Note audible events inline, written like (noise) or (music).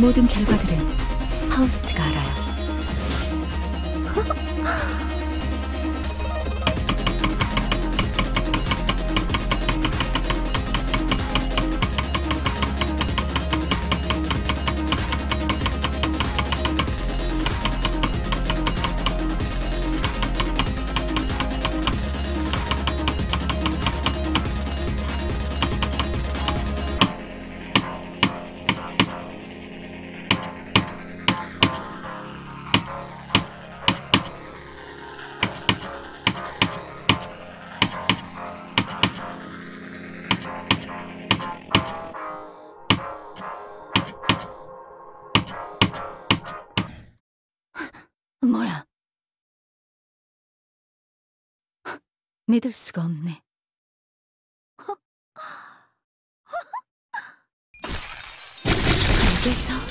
모든 결과들은 파우스트가 알아요. (laughs) 뭐야? (laughs) 믿을 수가 없네. (laughs) 알겠어.